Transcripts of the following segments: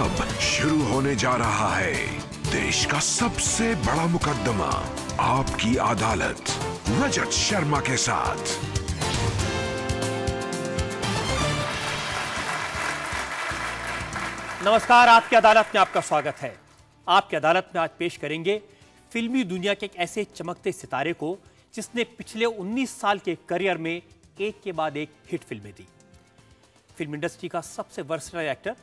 अब शुरू होने जा रहा है देश का सबसे बड़ा मुकदमा आपकी अदालत, रजत शर्मा के साथ। नमस्कार, आपकी अदालत में आपका स्वागत है। आपकी अदालत में आज पेश करेंगे फिल्मी दुनिया के एक ऐसे चमकते सितारे को जिसने पिछले 19 साल के करियर में एक के बाद एक हिट फ़िल्में दी। फ़िल्म इंडस्ट्री का सबसे वर्सटाइल एक्टर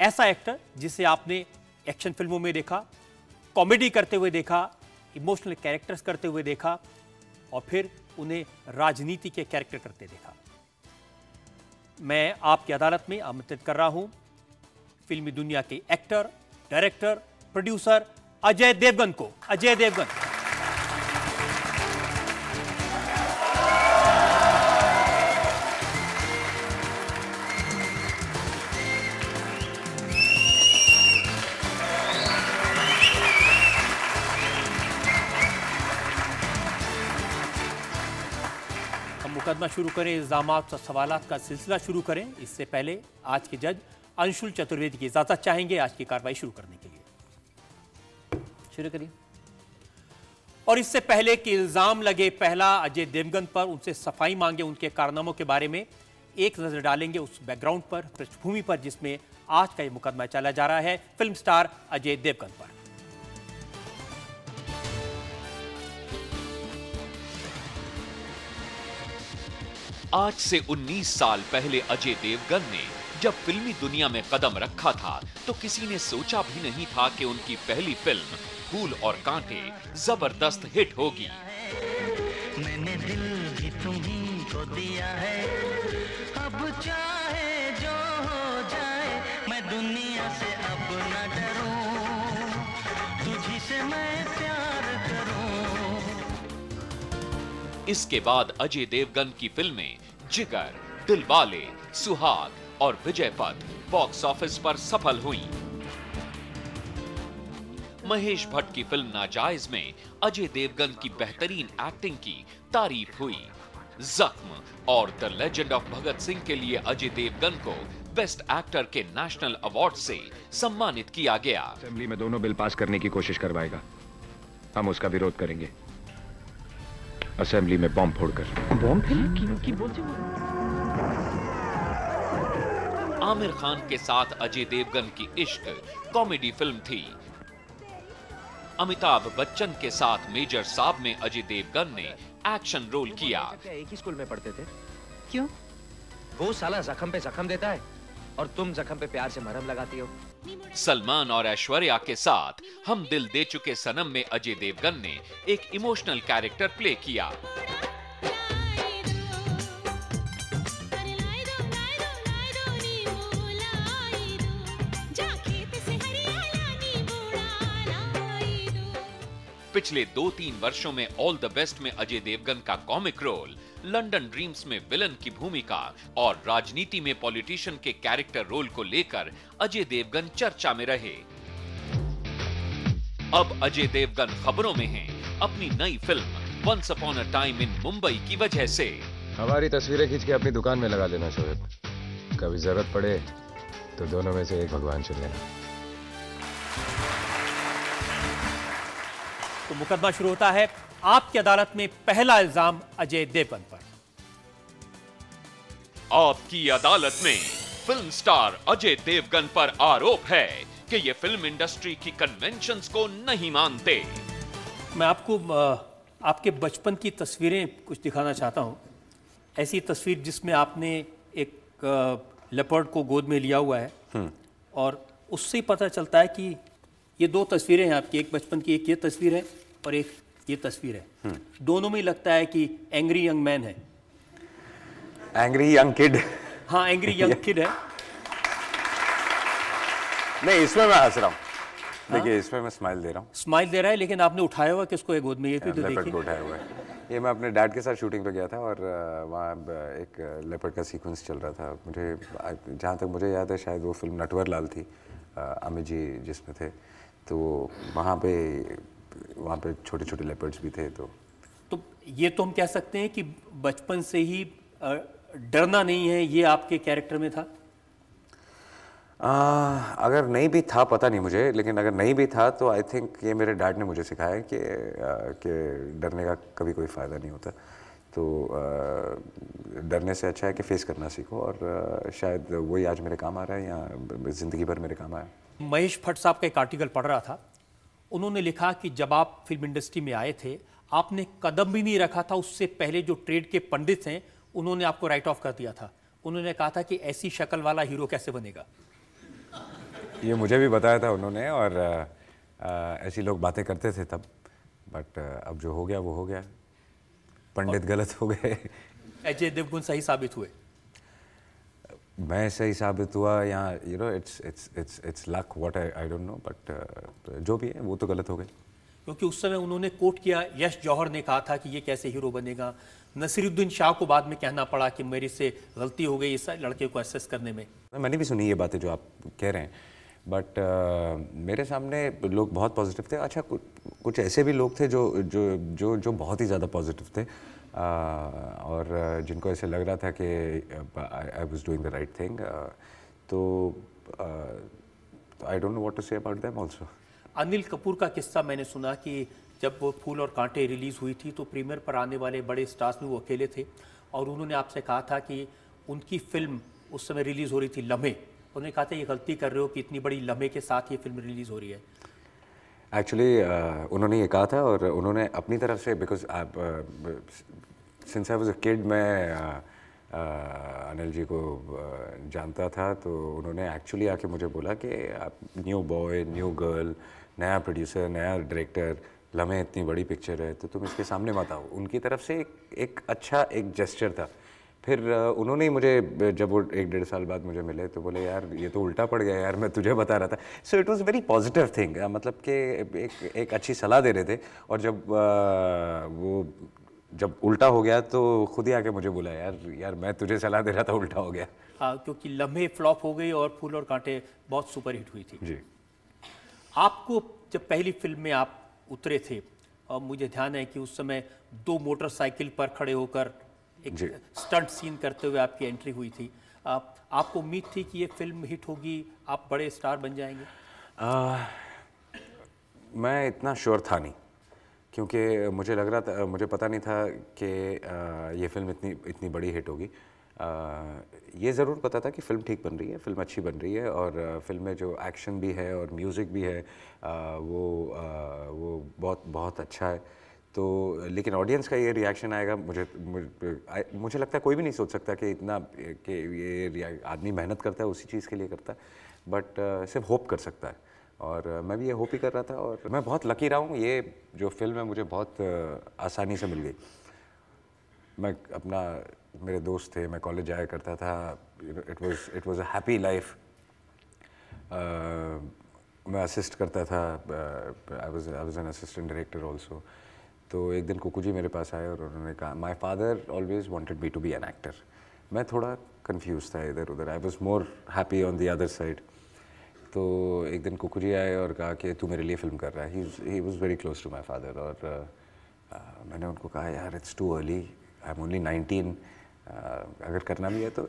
ऐसा एक्टर जिसे आपने एक्शन फ़िल्मों में देखा कॉमेडी करते हुए देखा इमोशनल कैरेक्टर्स करते हुए देखा, और फिर उन्हें राजनीति के कैरेक्टर करते देखा। मैं आपकी अदालत में आमंत्रित कर रहा हूँ। फिल्मी दुनिया के actor director producer Ajay Devgan को। अजय देवगन। मुकदमा शुरू करें इल्ज़ाम और सवाल का सिलसिला शुरू करें। इससे पहले आज के जज अंशुल चतुर्वेदी की इजाज़त चाहेंगे आज की कार्रवाई शुरू करने के लिए। शुरू करिए। और इससे पहले कि इल्ज़ाम लगे पहला अजय देवगन पर उनसे सफ़ाई मांगे उनके कारनामों के बारे में। एक नज़र डालेंगे उस बैकग्राउंड पर पृष्ठभूमि पर जिसमें आज का ये मुकदमा चला जा रहा है। फ़िल्म स्टार अजय देवगन पर। आज से 19 साल पहले अजय देवगन ने जब फिल्मी दुनिया में कदम रखा था तो किसी ने सोचा भी नहीं था कि उनकी पहली फ़िल्म, फूल और कांटे, ज़बरदस्त हिट होगी। मैंने दिल भी तुम्हीं को दिया है। इसके बाद अजय देवगन की फ़िल्में जिगर, दिलवाले, सुहाग और विजय पथ बॉक्स ऑफ़िस पर सफल हुई। महेश भट्ट की फ़िल्म नाजायज में अजय देवगन की बेहतरीन एक्टिंग की तारीफ़ हुई। जख्म और the legend of Bhagat Singh के लिए अजय देवगन को बेस्ट एक्टर के नेशनल अवार्ड से सम्मानित किया गया। असेंबली में दोनों बिल पास करने की कोशिश करवाएगा। हम उसका विरोध करेंगे। असेंबली में बॉम्ब फोड़कर। Bomb film? की, की बोलते आमिर खान के साथ अजय देवगन की इश्क कॉमेडी फ़िल्म थी। अमिताभ बच्चन के साथ मेजर साहब में अजय देवगन ने एक्शन रोल किया? एक ही स्कूल में पढ़ते थे। क्यों? वो साला जख्म पे जख्म देता है और तुम जख्म पे प्यार से मरहम लगाती हो। सलमान और ऐश्वर्या के साथ हम दिल दे चुके सनम में अजय देवगन ने एक इमोशनल कैरेक्टर प्ले किया। पिछले दो तीन वर्षों में ऑल द बेस्ट में अजय देवगन का कॉमिक रोल लंदन ड्रीम्स में विलन की भूमिका और राजनीति में पॉलिटिशियन के कैरेक्टर रोल को लेकर अजय देवगन चर्चा में रहे। अब अजय देवगन खबरों में हैं अपनी नई film once upon a time in Mumbai की वजह से। हमारी तस्वीरें खींच के अपनी दुकान में लगा देना शोएब। कभी ज़रूरत पड़े तो दोनों में से एक भगवान चुन लेना। तो मुकदमा शुरू होता है। आपकी अदालत में पहला इल्ज़ाम अजय देवगन पर। आपकी अदालत में फ़िल्म स्टार अजय देवगन पर आरोप है कि ये फ़िल्म इंडस्ट्री की कन्वेंशंस को नहीं मानते। मैं आपको आपके बचपन की तस्वीरें कुछ दिखाना चाहता हूँ। ऐसी तस्वीर जिसमें आपने एक लेपर्ड को गोद में लिया हुआ है। और उससे पता चलता है कि ये दो तस्वीरें हैं आपकी एक बचपन की एक ये तस्वीर है और एक ये तस्वीर है। दोनों में लगता है कि एंग्री यंग मैन है। Angry young kid. हाँ एंग्री यंग किड है। नहीं इसमें मैं हंस रहा हूँ। देखिए इसमें मैं स्माइल दे रहा हूँ। स्माइल दे रहा है लेकिन आपने उठाया हुआ किसको है गोद में? ये भी तो लेपर्ड देखिए। उठाया हुआ है। ये मैं अपने डैड के साथ शूटिंग पे गया था और वहाँ एक लेपर्ड का सीक्वेंस चल रहा था। मुझे जहाँ तक मुझे याद है शायद वो फ़िल्म नटवर लाल थी अमित जी जिसमें थे। तो वहाँ पे वहाँ पे छोटे छोटे लेपर्ड्स भी थे तो। तो ये तो हम कह सकते हैं कि बचपन से ही डरना नहीं है ये आपके कैरेक्टर में था? आ, अगर नहीं भी था पता नहीं मुझे लेकिन अगर नहीं भी था तो आई थिंक ये मेरे डैड ने मुझे सिखाया कि आ, कि डरने का कभी कोई फ़ायदा नहीं होता। तो आ, डरने से अच्छा है कि फेस करना सीखो और आ, शायद वही आज मेरे काम आ रहा है या ज़िंदगी भर मेरे काम आया महेश भट्ट साहब का एक आर्टिकल पढ़ रहा था। उन्होंने लिखा कि जब आप फ़िल्म इंडस्ट्री में आए थे आपने कदम भी नहीं रखा था उससे पहले जो ट्रेड के पंडित हैं उन्होंने आपको राइट ऑफ़ कर दिया था। उन्होंने कहा था कि ऐसी शक्ल वाला हीरो कैसे बनेगा? ये मुझे भी बताया था उन्होंने और ऐसी लोग बातें करते थे तब बट अब जो हो गया वो हो गया। पंडित गलत हो गए। अजय देवगुन सही साबित हुए। मैं सही साबित हुआ यहाँ you know it's it's it's it's luck what I I don't know but जो भी है वो तो गलत हो गए क्योंकि उस समय उन्होंने कोट किया यश जौहर ने कहा था कि ये कैसे हीरो बनेगा। नसीरुद्दीन शाह को बाद में कहना पड़ा कि मेरी से गलती हो गई इस लड़के को एसेस करने में। मैंने भी सुनी ये बातें जो आप कह रहे हैं बट uh, मेरे सामने लोग बहुत पॉजिटिव थे। अच्छा कुछ कुछ ऐसे भी लोग थे जो जो जो जो बहुत ही ज़्यादा पॉजिटिव थे। और जिनको ऐसे लग रहा था कि I was doing the right thing तो I don't know what to say about them also Anil Kapoor का किस्सा मैंने सुना कि जब वो फूल और कांटे रिलीज़ हुई थी तो प्रीमियर पर आने वाले बड़े स्टार्स में वो अकेले थे और उन्होंने आपसे कहा था कि उनकी फ़िल्म उस समय रिलीज़ हो रही थी लम्हे। उन्होंने कहा था, ये गलती कर रहे हो कि इतनी बड़ी लम्हे के साथ ये फ़िल्म रिलीज़ हो रही है। एक्चुअली uh, उन्होंने ये कहा था और उन्होंने अपनी तरफ़ से बिकॉज़ आप since I was a kid मैं uh, uh, अनिल जी को uh, जानता था तो उन्होंने एक्चुअली आके मुझे बोला कि आप न्यू बॉय न्यू गर्ल नया प्रोड्यूसर नया डायरेक्टर लम्हे इतनी बड़ी पिक्चर है तो तुम इसके सामने मत आओ। उनकी तरफ़ से एक, एक अच्छा एक जेस्चर था। फिर उन्होंने ही मुझे जब वो एक डेढ़ साल बाद मुझे मिले तो बोले यार ये तो उल्टा पड़ गया यार मैं तुझे बता रहा था। So it was very positive thing मतलब कि एक एक अच्छी सलाह दे रहे थे। और जब वो जब उल्टा हो गया तो खुद ही आके मुझे बोला यार यार मैं तुझे सलाह दे रहा था उल्टा हो गया। हाँ क्योंकि लम्हे फ्लॉप हो गई और फूल और कांटे बहुत सुपर हिट हुई थी। जी। आपको जब पहली फ़िल्म में आप उतरे थे और मुझे ध्यान है कि उस समय दो मोटरसाइकिल पर खड़े होकर एक स्टंट सीन करते हुए आपकी एंट्री हुई थी। आप आपको उम्मीद थी कि ये फ़िल्म हिट होगी? आप बड़े स्टार बन जाएँगे। आ, मैं इतना श्योर था नहीं क्योंकि मुझे लग रहा था मुझे पता नहीं था कि ये फ़िल्म इतनी इतनी बड़ी हिट होगी। ये ज़रूर पता था कि फ़िल्म ठीक बन रही है फ़िल्म अच्छी बन रही है और फ़िल्म में जो एक्शन भी है और म्यूज़िक भी है वो वो बहुत बहुत अच्छा है। तो लेकिन ऑडियंस का ये रिएक्शन आएगा मुझे मुझे, लगता है कोई भी नहीं सोच सकता कि इतना कि ये आदमी मेहनत करता है उसी चीज़ के लिए करता है। बट सिर्फ़ होप कर सकता है। और मैं भी ये होप ही कर रहा था और मैं बहुत लकी रहा हूँ ये जो फ़िल्म है मुझे बहुत आसानी से मिल गई। मैं अपना मेरे दोस्त थे मैं कॉलेज जाया करता था it was it was a happy life मैं असिस्ट करता था I was I was an assistant director also तो एक दिन कुकू जी मेरे पास आए और उन्होंने कहा my father always wanted me to be an actor मैं थोड़ा कन्फ्यूज़ था इधर उधर। I was more happy on the other side तो एक दिन कुकू जी आए और कहा कि तू मेरे लिए फ़िल्म कर रहा है। He was very close to my father और uh, मैंने उनको कहा यार it's too early I am only nineteen अगर करना भी है तो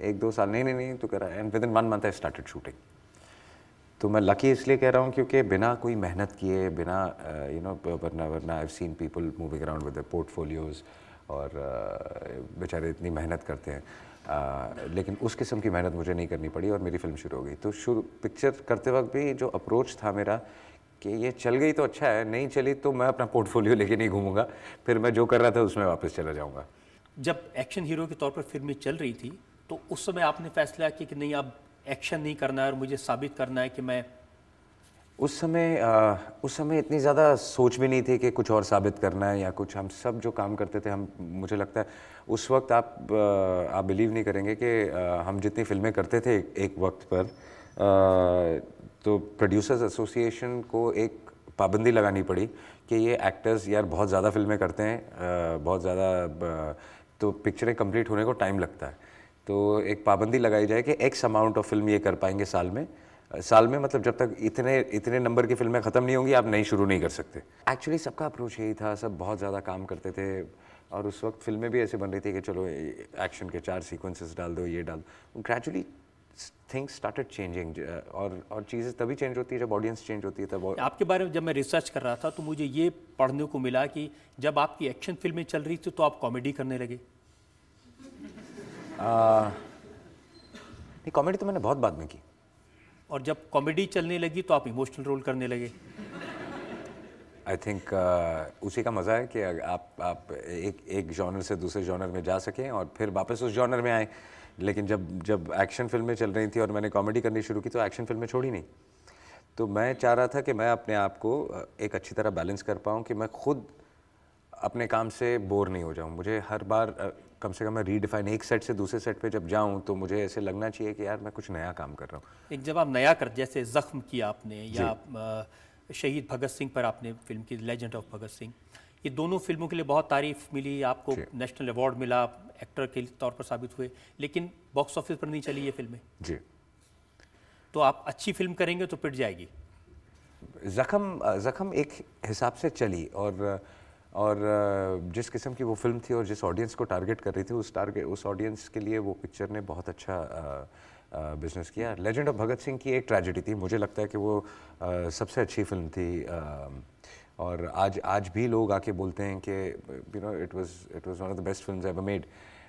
एक दो साल नहीं नहीं नहीं तो करा and within one month I started shooting तो मैं लकी इसलिए कह रहा हूँ क्योंकि बिना कोई मेहनत किए बिना यू नो वरना वरना I seen people moving around with portfolios और uh, बेचारे इतनी मेहनत करते हैं। Uh, लेकिन उस किस्म की मेहनत मुझे नहीं करनी पड़ी और मेरी फ़िल्म शुरू हो गई। तो शुरू पिक्चर करते वक्त भी जो अप्रोच था मेरा कि ये चल गई तो अच्छा है नहीं चली तो मैं अपना पोर्टफोलियो लेके नहीं घूमूँगा। फिर मैं जो कर रहा था उसमें वापस चला जाऊँगा। जब एक्शन हीरो के तौर पर फ़िल्में चल रही थी तो उस समय आपने फैसला किया कि नहीं अब एक्शन नहीं करना है और मुझे साबित करना है कि मैं उस समय आ, उस समय इतनी ज़्यादा सोच भी नहीं थी कि कुछ और साबित करना है या कुछ। हम सब जो काम करते थे हम मुझे लगता है उस वक्त आप आप बिलीव नहीं करेंगे कि हम जितनी फ़िल्में करते थे एक, वक्त पर आ, तो प्रोड्यूसर्स एसोसिएशन को एक पाबंदी लगानी पड़ी कि ये एक्टर्स यार बहुत ज़्यादा फ़िल्में करते हैं बहुत ज़्यादा तो पिक्चरें कंप्लीट होने को टाइम लगता है। तो एक पाबंदी लगाई जाए कि एक्स अमाउंट ऑफ़ फ़िल्म ये कर पाएँगे साल में। साल में मतलब जब तक इतने इतने नंबर की फ़िल्में ख़त्म नहीं होंगी, आप नहीं शुरू नहीं कर सकते। एक्चुअली सबका अप्रोच यही था, सब बहुत ज़्यादा काम करते थे और उस वक्त फ़िल्में भी ऐसे बन रही थी कि चलो एक्शन के चार सीक्वेंसेस डाल दो, ये डाल ग्रेजुअली थिंग्स स्टार्टेड चेंजिंग और और चीज़ें तभी चेंज होती है जब ऑडियंस चेंज होती है तब आपके बारे में जब मैं रिसर्च कर रहा था तो मुझे ये पढ़ने को मिला कि जब आपकी एक्शन फ़िल्में चल रही थी तो आप कॉमेडी करने लगे। नहीं कॉमेडी तो मैंने बहुत बाद में की। और जब कॉमेडी चलने लगी तो आप इमोशनल रोल करने लगे। आई थिंक uh, उसी का मज़ा है कि आप आप एक एक जॉनर से दूसरे जॉनर में जा सकें और फिर वापस उस जॉनर में आए। लेकिन जब जब एक्शन फ़िल्में चल रही थी और मैंने कॉमेडी करनी शुरू की तो एक्शन फ़िल्में छोड़ी नहीं। तो मैं चाह रहा था कि मैं अपने आप को एक अच्छी तरह बैलेंस कर पाऊँ कि मैं खुद अपने काम से बोर नहीं हो जाऊँ। मुझे हर बार कम से कम मैं रीडिफाइन एक सेट से दूसरे सेट पे जब जाऊँ तो मुझे ऐसे लगना चाहिए कि यार मैं कुछ नया काम कर रहा हूँ। एक जब आप नया कर जैसे जख्म किया आपने या शहीद भगत सिंह पर आपने फ़िल्म की लेजेंड ऑफ़ भगत सिंह ये दोनों फ़िल्मों के लिए बहुत तारीफ़ मिली आपको नेशनल अवार्ड मिला एक्टर के तौर पर साबित हुए लेकिन बॉक्स ऑफ़िस पर नहीं चली ये फ़िल्में। जी। तो आप अच्छी फ़िल्म करेंगे तो पिट जाएगी। ज़ख्म ज़ख्म एक हिसाब से चली और और जिस किस्म की वो फ़िल्म थी और जिस ऑडियंस को टारगेट कर रही थी उस टारगेट उस ऑडियंस के लिए वो पिक्चर ने बहुत अच्छा बिज़नेस किया। लेजेंड ऑफ़ भगत सिंह की एक ट्रेजेडी थी। मुझे लगता है कि वो अ, सबसे अच्छी फ़िल्म थी अ, और आज आज भी लोग आके बोलते हैं कि you know it was it was one of the best films ever made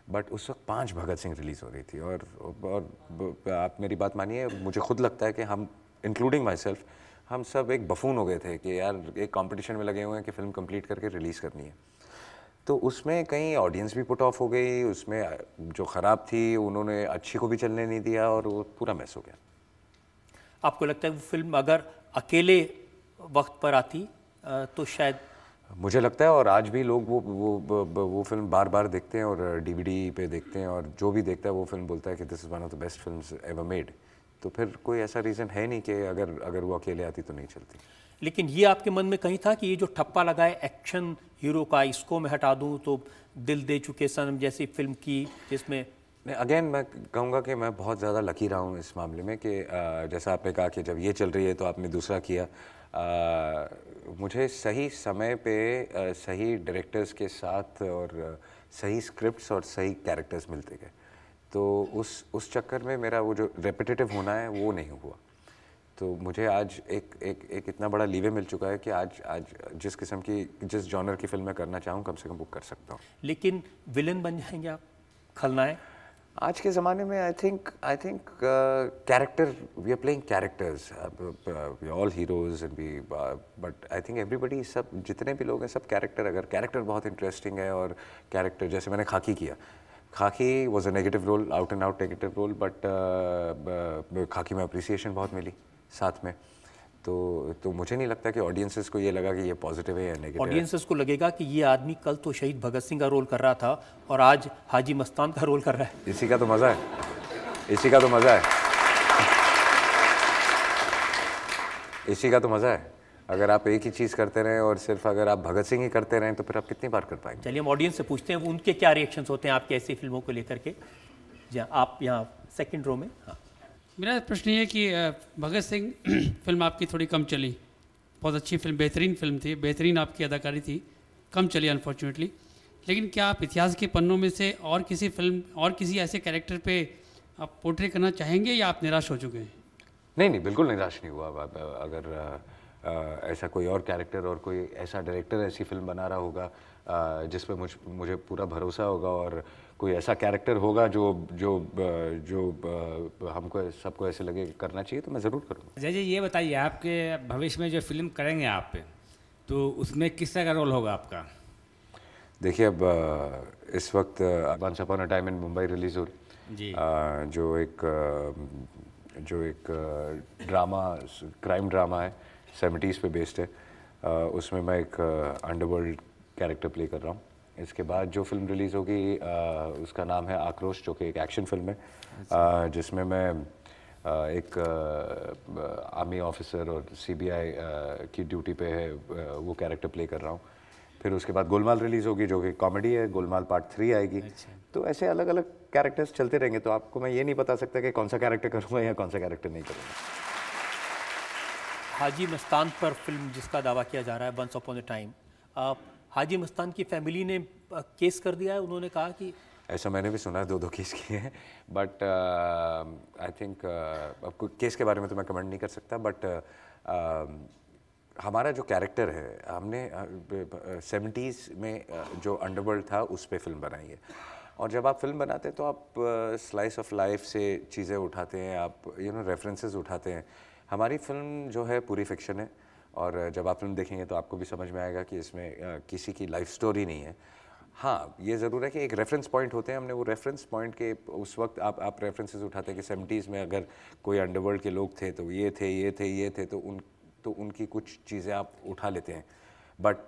but उस वक्त पाँच भगत सिंह रिलीज़ हो रही थी। और और आप मेरी बात मानिए मुझे खुद लगता है कि हम इंक्लूडिंग माई सेल्फ हम सब एक बफून हो गए थे कि यार एक कंपटीशन में लगे हुए हैं कि फ़िल्म कंप्लीट करके रिलीज़ करनी है। तो उसमें कहीं ऑडियंस भी पुट ऑफ़ हो गई उसमें जो ख़राब थी उन्होंने अच्छी को भी चलने नहीं दिया और वो पूरा मैस हो गया। आपको लगता है वो फ़िल्म अगर अकेले वक्त पर आती तो शायद मुझे लगता है और आज भी लोग वो वो वो, फ़िल्म बार बार देखते हैं और डीवीडी पे देखते हैं और जो भी देखता है वो फ़िल्म बोलता है कि this is one of the best films ever made तो फिर कोई ऐसा रीज़न है नहीं कि अगर अगर वो अकेले आती तो नहीं चलती? लेकिन ये आपके मन में कहीं था कि ये जो ठप्पा लगा है एक्शन हीरो का इसको मैं हटा दूँ तो दिल दे चुके सनम जैसी फ़िल्म की जिसमें नहीं अगेन मैं कहूँगा कि मैं बहुत ज़्यादा लकी रहा हूँ इस मामले में कि जैसा आपने कहा कि जब ये चल रही है तो आपने दूसरा किया। अ, मुझे सही समय पे सही डायरेक्टर्स के साथ और सही स्क्रिप्ट्स और सही कैरेक्टर्स मिलते गए। तो उस उस चक्कर में मेरा वो जो रेपिटेटिव होना है वो नहीं हुआ। तो मुझे आज एक एक एक इतना बड़ा लीवे मिल चुका है कि आज आज जिस किस्म की जिस जॉनर की फ़िल्म मैं करना चाहूँ कम से कम बुक कर सकता हूँ। लेकिन विलन बन जाएँगे आप? खलनायक? आज के ज़माने में I think I think character we are playing characters all heroes and we but I think everybody सब जितने भी लोग हैं सब कैरेक्टर अगर कैरेक्टर बहुत इंटरेस्टिंग है और कैरेक्टर जैसे मैंने खाकी किया Khakee was a negative role out and out negative role but Khakee में अप्रिसिएशन बहुत मिली साथ में। तो तो मुझे नहीं लगता कि ऑडियंसेस को ये लगा कि ये पॉजिटिव है या नेगेटिव ऑडियंसेस को लगेगा कि ये आदमी कल तो शहीद भगत सिंह का रोल कर रहा था और आज हाजी मस्तान का रोल कर रहा है। इसी का तो मज़ा है। इसी का तो मज़ा है। इसी का तो मज़ा है। अगर आप एक ही चीज़ करते रहें और सिर्फ़ अगर आप भगत सिंह ही करते रहें तो फिर आप कितनी बार कर पाएँगे? चलिए हम ऑडियंस से पूछते हैं उनके क्या रिएक्शंस होते हैं आपकी ऐसी फ़िल्मों को लेकर के? जी हाँ, आप यहाँ सेकेंड रो में? हाँ। मेरा प्रश्न ये है कि भगत सिंह फ़िल्म आपकी थोड़ी कम चली। बहुत अच्छी फ़िल्म बेहतरीन फ़िल्म थी बेहतरीन आपकी अदाकारी थी कम चली अनफॉर्चुनेटली लेकिन क्या आप इतिहास के पन्नों में से और किसी फ़िल्म और किसी ऐसे कैरेक्टर पे आप पोर्ट्रे करना चाहेंगे या आप निराश हो चुके हैं? नहीं नहीं बिल्कुल निराश नहीं हुआ। अगर ऐसा कोई और कैरेक्टर और कोई ऐसा डायरेक्टर ऐसी फ़िल्म बना रहा होगा जिस पे मुझ मुझे पूरा भरोसा होगा और कोई ऐसा कैरेक्टर होगा जो जो जो हमको सबको ऐसे लगे करना चाहिए तो मैं ज़रूर करूँगा। जय जी ये बताइए आपके भविष्य में जो फ़िल्म करेंगे आप तो उसमें किस तरह का रोल होगा आपका? देखिए अब इस वक्त once upon a time in Mumbai release हो रही। जो। एक जो एक ड्रामा क्राइम ड्रामा है सेवेंटीज़ पे बेस्ड है। उसमें मैं एक अंडरवर्ल्ड कैरेक्टर प्ले कर रहा हूँ। इसके बाद जो फ़िल्म रिलीज़ होगी उसका नाम है आक्रोश जो कि एक एक्शन फ़िल्म है। अ, जिसमें मैं एक आर्मी ऑफिसर और सीबीआई की ड्यूटी पे है वो कैरेक्टर प्ले कर रहा हूँ। फिर उसके बाद गोलमाल रिलीज़ होगी जो कि कॉमेडी है। गोलमाल पार्ट थ्री आएगी। तो ऐसे अलग अलग कैरेक्टर्स चलते रहेंगे तो आपको मैं ये नहीं बता सकता कि कौन सा कैरेक्टर करूँगा या कौन सा कैरेक्टर नहीं करूँगा। हाजी मस्तान पर फ़िल्म जिसका दावा किया जा रहा है once upon a time Haji Mastan की फैमिली ने केस कर दिया है? उन्होंने कहा कि ऐसा मैंने भी सुना है दो दो केस किए हैं। बट आई थिंक अब केस के बारे में तो मैं कमेंट नहीं कर सकता बट हमारा जो कैरेक्टर है, हमने सेवेंटीज़ में जो अंडरवर्ल्ड था, उस पर फ़िल्म बनाई है। और जब आप फ़िल्म बनाते हैं तो आप स्लाइस ऑफ़ लाइफ से चीज़ें उठाते हैं, आप यू नो रेफरेंसेस उठाते हैं। हमारी फ़िल्म जो है पूरी फिक्शन है और जब आप फ़िल्म देखेंगे तो आपको भी समझ में आएगा कि इसमें किसी की लाइफ स्टोरी नहीं है। हाँ ये ज़रूर है कि एक रेफरेंस पॉइंट होते हैं हमने, वो रेफरेंस पॉइंट के उस वक्त आप आप रेफरेंसेस उठाते हैं कि सेवेंटीज़ में अगर कोई अंडरवर्ल्ड के लोग थे तो ये थे ये थे ये थे तो उन तो उनकी कुछ चीज़ें आप उठा लेते हैं। बट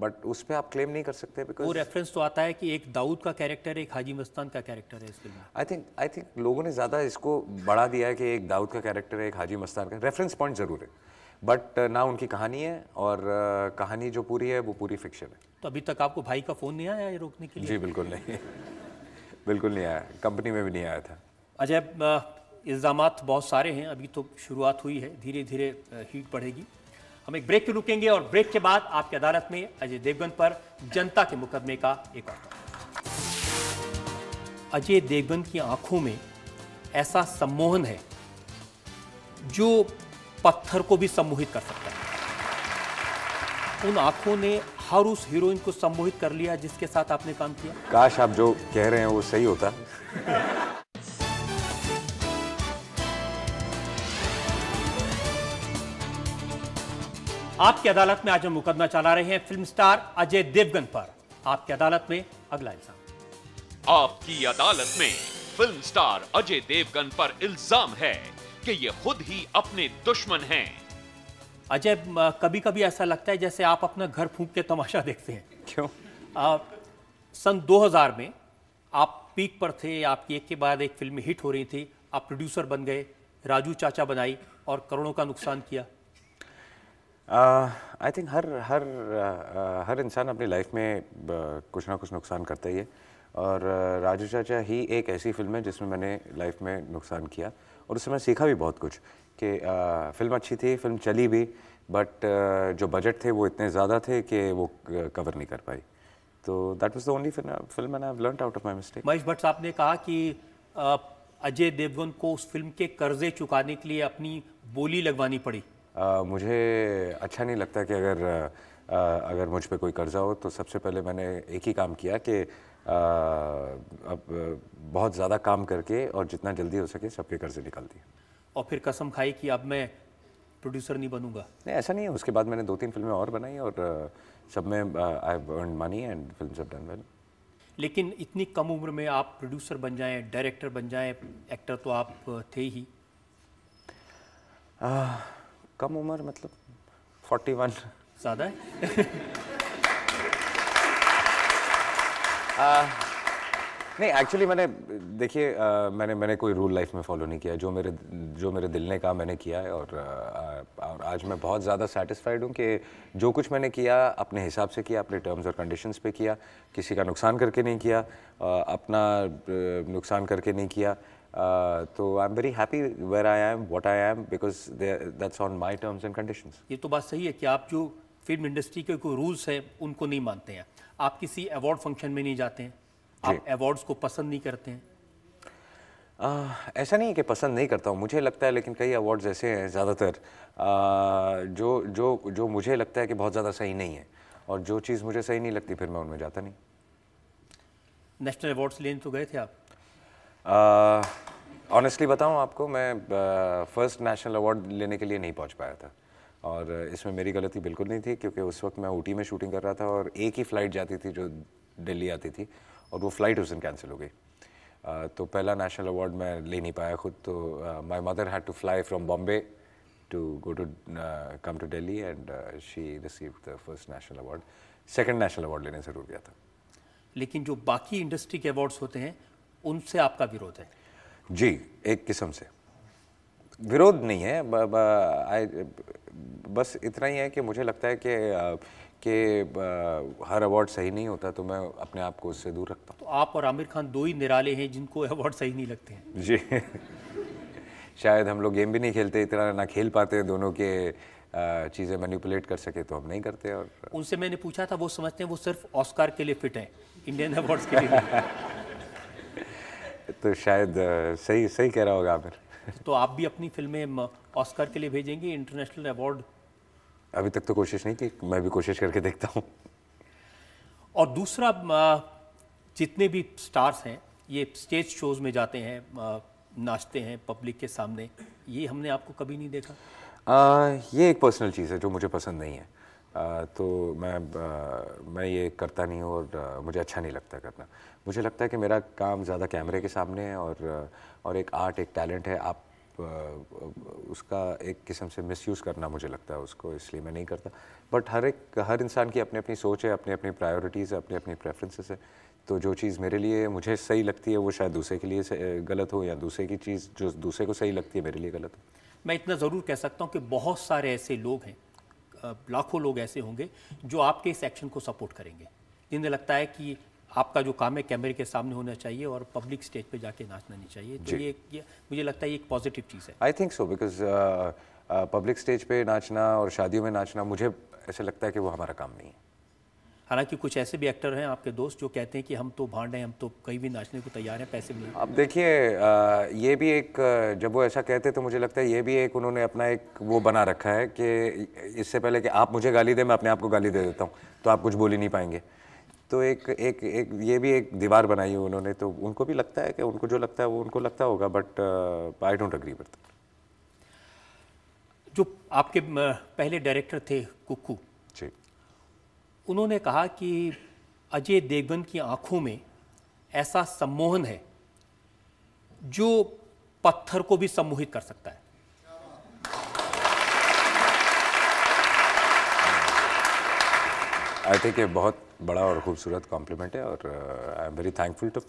बट उस पर आप क्लेम नहीं कर सकते वो रेफरेंस तो आता है कि एक दाऊद का कैरेक्टर एक हाजी मस्तान का कैरेक्टर है इस film I think I think लोगों ने ज़्यादा इसको बढ़ा दिया है कि एक दाऊद का कैरेक्टर है एक हाजी मस्तान का। रेफरेंस पॉइंट ज़रूर है। बट ना उनकी कहानी है और uh, कहानी जो पूरी है वो पूरी फिक्शन है। तो अभी तक आपको भाई का फ़ोन नहीं आया ये रोकने के लिए? जी बिल्कुल नहीं। बिल्कुल नहीं आया। कंपनी में भी नहीं आया था। अजय इल्ज़ाम बहुत सारे हैं। अभी तो शुरुआत हुई है। धीरे धीरे हीट बढ़ेगी। हम एक ब्रेक पे रुकेंगे और ब्रेक के बाद आपकी अदालत में अजय देवगन पर जनता के मुकदमे का एक और अजय देवगन की आँखों में ऐसा सम्मोहन है जो पत्थर को भी सम्मोहित कर सकता है। उन आँखों ने हर उस हीरोइन को सम्मोहित कर लिया जिसके साथ आपने काम किया? काश आप जो कह रहे हैं वो सही होता। आपकी अदालत में आज हम मुकदमा चला रहे हैं फ़िल्म स्टार अजय देवगन पर। आपकी अदालत में अगला इल्ज़ाम। आपकी अदालत में फ़िल्म स्टार अजय देवगन पर इल्ज़ाम है कि ये खुद ही अपने दुश्मन हैं। अजय कभी कभी ऐसा लगता है जैसे आप अपना घर फूंक के तमाशा देखते हैं। क्यों? आ, सन 2000 में आप पीक पर थे आपकी एक के बाद एक फ़िल्म हिट हो रही थी आप प्रोड्यूसर बन गए राजू चाचा बनाई और करोड़ों का नुकसान किया। आई थिंक हर हर uh, हर इंसान अपनी लाइफ में uh, कुछ ना कुछ नुकसान करता ही है। और uh, राजू चाचा ही एक ऐसी फ़िल्म है जिसमें मैंने लाइफ में नुकसान किया। और उससे मैं सीखा भी बहुत कुछ कि uh, फ़िल्म अच्छी थी फ़िल्म चली भी बट uh, जो बजट थे वो इतने ज़्यादा थे कि वो कवर नहीं कर पाई। तो that was the only film I have learned out of my mistake Mahesh Bhatt साहब ने कहा कि अजय देवगन को उस फ़िल्म के कर्जे चुकाने के लिए अपनी बोली लगवानी पड़ी। आ, मुझे अच्छा नहीं लगता कि अगर आ, अगर मुझ पर कोई कर्जा हो तो सबसे पहले मैंने एक ही काम किया कि आ, अब बहुत ज़्यादा काम करके और जितना जल्दी हो सके सबके कर्जे निकाल दिए। और फिर कसम खाई कि अब मैं प्रोड्यूसर नहीं बनूँगा। नहीं ऐसा नहीं है। उसके बाद मैंने दो तीन फ़िल्में और बनाई और सब में I earn money and film have done well लेकिन इतनी कम उम्र में आप प्रोड्यूसर बन जाएँ डायरेक्टर बन जाएँ एक्टर तो आप थे ही। कम उम्र मतलब फोर्टी वन ज़्यादा है? आ, नहीं एक्चुअली मैंने देखिए मैंने मैंने कोई रूल लाइफ में फॉलो नहीं किया। जो मेरे जो मेरे दिल ने कहा मैंने किया है। और अ, और आज मैं बहुत ज़्यादा सेटिस्फाइड हूँ कि जो कुछ मैंने किया अपने हिसाब से किया अपने टर्म्स और कंडीशंस पे किया। किसी का नुकसान करके नहीं किया। अ, अपना नुकसान करके नहीं किया। अ, तो I am very happy where I am what I am because that's on my terms and condition ये तो बात सही है कि आप जो फ़िल्म इंडस्ट्री के कोई रूल्स हैं उनको नहीं मानते हैं। आप किसी अवार्ड फ़ंक्शन में नहीं जाते हैं। आप अवार्ड्स को पसंद नहीं करते हैं। आ, ऐसा नहीं है कि पसंद नहीं करता हूँ मुझे लगता है लेकिन कई अवार्ड्स ऐसे हैं ज़्यादातर। जो जो जो मुझे लगता है कि बहुत ज़्यादा सही नहीं है और जो चीज़ मुझे सही नहीं लगती फिर मैं उनमें जाता नहीं। नेशनल अवार्ड्स लेने तो गए थे आप? ऑनेस्टली बताऊँ आपको मैं फ़र्स्ट नेशनल अवार्ड लेने के लिए नहीं पहुँच पाया था। और इसमें मेरी गलती बिल्कुल नहीं थी क्योंकि उस वक्त मैं ऊटी में शूटिंग कर रहा था और एक ही फ़्लाइट जाती थी जो दिल्ली आती थी और वो फ़्लाइट उस दिन कैंसिल हो गई। Uh, तो पहला नेशनल अवार्ड मैं ले नहीं पाया खुद तो my mother had to fly from Bombay to go to come to Delhi and she receive the first national award second national award लेने ज़रूर गया था। लेकिन जो बाकी इंडस्ट्री के अवार्ड्स होते हैं उनसे आपका विरोध है? जी एक किस्म से। विरोध नहीं है ब, ब, आई, बस इतना ही है कि मुझे लगता है कि कि हर अवार्ड सही नहीं होता तो मैं अपने आप को उससे दूर रखता तो आप और आमिर खान दो ही निराले हैं जिनको अवार्ड सही नहीं लगते हैं। जी। शायद हम लोग गेम भी नहीं खेलते इतना ना खेल पाते दोनों के चीज़ें मैनिपुलेट कर सके तो हम नहीं करते और उनसे मैंने पूछा था वो समझते हैं वो सिर्फ़ ऑस्कार के लिए फिट है इंडियन अवार्ड्स के लिए तो शायद सही सही कह रहा होगा आमिर तो आप भी अपनी फ़िल्में ऑस्कर के लिए भेजेंगे इंटरनेशनल अवार्ड? अभी तक तो कोशिश नहीं की मैं भी कोशिश करके देखता हूँ। और दूसरा जितने भी स्टार्स हैं ये स्टेज शोज़ में जाते हैं नाचते हैं पब्लिक के सामने ये हमने आपको कभी नहीं देखा? आ, ये एक पर्सनल चीज़ है जो मुझे पसंद नहीं है। आ, तो मैं आ, मैं ये करता नहीं हूँ और आ, मुझे अच्छा नहीं लगता करना। मुझे लगता है कि मेरा काम ज़्यादा कैमरे के सामने है और और एक आर्ट, एक टैलेंट है। आप उसका एक किस्म से मिसयूज़ करना मुझे लगता है, उसको इसलिए मैं नहीं करता। बट हर एक, हर इंसान की अपनी अपनी सोच है अपनी अपनी प्रायोरिटीज़ है अपनी अपनी प्रेफरेंसेस है। तो जो चीज़ मेरे लिए मुझे सही लगती है, वो शायद दूसरे के लिए गलत हो या दूसरे की चीज़, जो दूसरे को सही लगती है, मेरे लिए गलत हो। मैं इतना ज़रूर कह सकता हूँ कि बहुत सारे ऐसे लोग हैं लाखों लोग ऐसे होंगे, जो आपके इस एक्शन को सपोर्ट करेंगे। जिन्हें लगता है कि आपका जो काम है कैमरे के सामने होना चाहिए और पब्लिक स्टेज पे जाके नाचना नहीं चाहिए। तो ये, ये मुझे लगता है ये एक पॉजिटिव चीज़ है। I think so because public stage पे नाचना और शादियों में नाचना मुझे ऐसे लगता है कि वो हमारा काम नहीं है। हालाँकि कुछ ऐसे भी एक्टर हैं आपके दोस्त जो कहते हैं कि हम तो भांड हैं हम तो कहीं भी नाचने को तैयार हैं पैसे मिले अब देखिए ये भी एक जब वो ऐसा कहते तो मुझे लगता है ये भी एक उन्होंने अपना एक वो बना रखा है कि इससे पहले कि आप मुझे गाली दें मैं अपने आप को गाली दे देता हूँ तो आप कुछ बोल ही नहीं पाएँगे। तो एक एक एक ये भी एक दीवार बनाई है उन्होंने तो उनको भी लगता है कि उनको जो लगता है वो उनको लगता होगा but I don't agree with जो आपके पहले डायरेक्टर थे कुक्कू जी। उन्होंने कहा कि अजय देवगन की आँखों में ऐसा सम्मोहन है जो पत्थर को भी सम्मोहित कर सकता है। आई थिंक ये बहुत बड़ा और खूबसूरत कॉम्प्लीमेंट है और I am very thankful to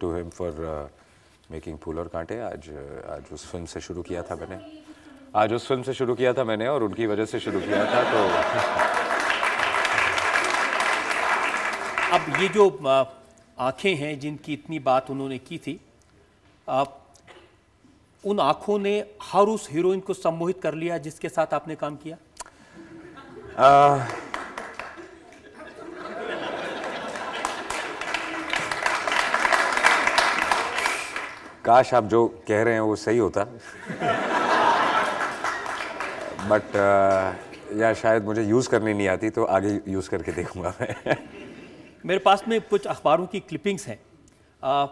to him for making Phool aur Kaante आज आज उस फ़िल्म से शुरू किया था मैंने। आज उस फ़िल्म से शुरू किया था मैंने और उनकी वजह से शुरू किया था तो अब ये जो अ, आँखें हैं जिनकी इतनी बात उन्होंने की थी अ, उन आँखों ने हर उस हीरोइन को सम्मोहित कर लिया जिसके साथ आपने काम किया? आ, काश आप जो कह रहे हैं वो सही होता। बट या शायद मुझे यूज़ करनी नहीं आती तो आगे यूज़ करके देखूँगा मैं। मेरे पास में कुछ अखबारों की क्लिपिंग्स हैं। अ,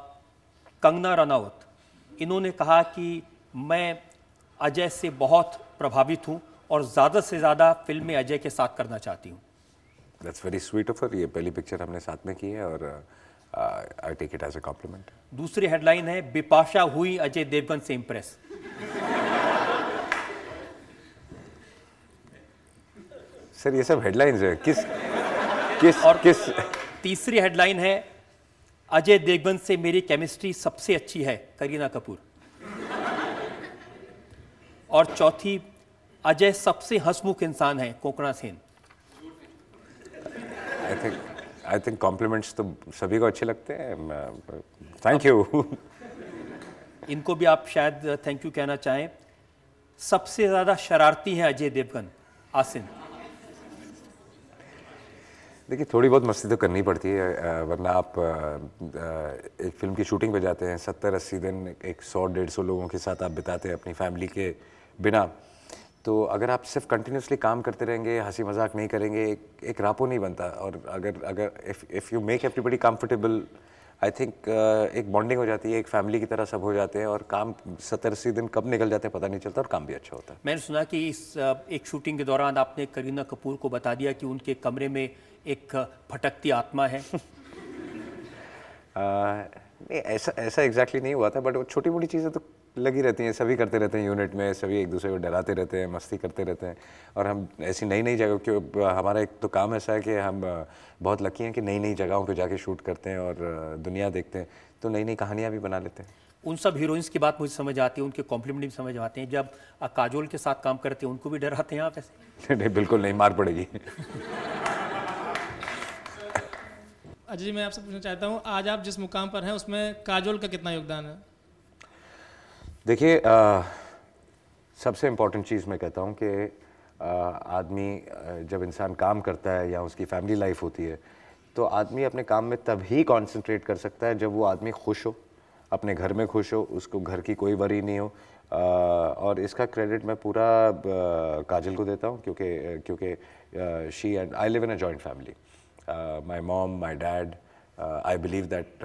कंगना रनावत इन्होंने कहा कि मैं अजय से बहुत प्रभावित हूँ और ज़्यादा से ज़्यादा फ़िल्में अजय के साथ करना चाहती हूँ। दैट्स वेरी स्वीट ऑफ़ ये पहली पिक्चर हमने साथ में की है और I take it as a compliment दूसरी हेडलाइन है बिपाशा हुई अजय देवगन से इम्प्रेस सर ये सब हेडलाइंस है। किस किस और किस? तीसरी हेडलाइन है अजय देवगन से मेरी केमिस्ट्री सबसे अच्छी है करीना कपूर. और चौथी अजय सबसे हंसमुख इंसान है Konkona Sen. I think I think compliments तो सभी को अच्छे लगते हैं। थैंक यू इनको भी आप शायद थैंक यू कहना चाहें। सबसे ज़्यादा शरारती हैं अजय देवगन आसिन। देखिए थोड़ी बहुत मस्ती तो करनी पड़ती है वरना आप एक फ़िल्म की शूटिंग पे जाते हैं सत्तर अस्सी दिन एक सौ डेढ़ सौ लोगों के साथ आप बिताते हैं अपनी फैमिली के बिना। तो अगर आप सिर्फ़ कंटिन्यूसली काम करते रहेंगे हँसी मज़ाक नहीं करेंगे एक एक रापो नहीं बनता। और अगर अगर if if you make everybody comfortable I think एक बॉन्डिंग हो जाती है एक फैमिली की तरह सब हो जाते हैं और काम सत्तर अस्सी दिन कब निकल जाते हैं पता नहीं चलता और काम भी अच्छा होता है। मैंने सुना कि इस एक शूटिंग के दौरान आपने करीना कपूर को बता दिया कि उनके कमरे में एक अ, भटकती आत्मा है। आ, नहीं ऐसा ऐसा एग्जैक्टली exactly नहीं हुआ था बट वो छोटी मोटी चीज़ें तो लगी रहती हैं सभी करते रहते हैं यूनिट में सभी एक दूसरे को डराते रहते हैं मस्ती करते रहते हैं। और हम ऐसी नई नई जगह क्यों हमारा एक तो काम ऐसा है कि हम बहुत लकी हैं कि नई नई जगहों पर जाके शूट करते हैं और दुनिया देखते हैं। तो नई नई कहानियाँ भी बना लेते हैं। उन सब हीरोइंस की बात मुझे समझ आती है उनके कॉम्प्लीमेंट भी समझ आते हैं। जब काजोल के साथ काम करते हैं उनको भी डराते हैं आप ऐसे? नहीं बिल्कुल नहीं मार पड़ेगी। अजय जी मैं आपसे पूछना चाहता हूँ आज आप जिस मुकाम पर हैं उसमें काजोल का कितना योगदान है? देखिए सबसे इंपॉर्टेंट चीज़ मैं कहता हूँ कि आदमी जब इंसान काम करता है या उसकी फैमिली लाइफ होती है तो आदमी अपने काम में तभी कंसंट्रेट कर सकता है जब वो आदमी खुश हो अपने घर में खुश हो उसको घर की कोई वरी नहीं हो। आ, और इसका क्रेडिट मैं पूरा आ, काजल को देता हूँ क्योंकि क्योंकि she and I live in a joint family my mom my dad I believe that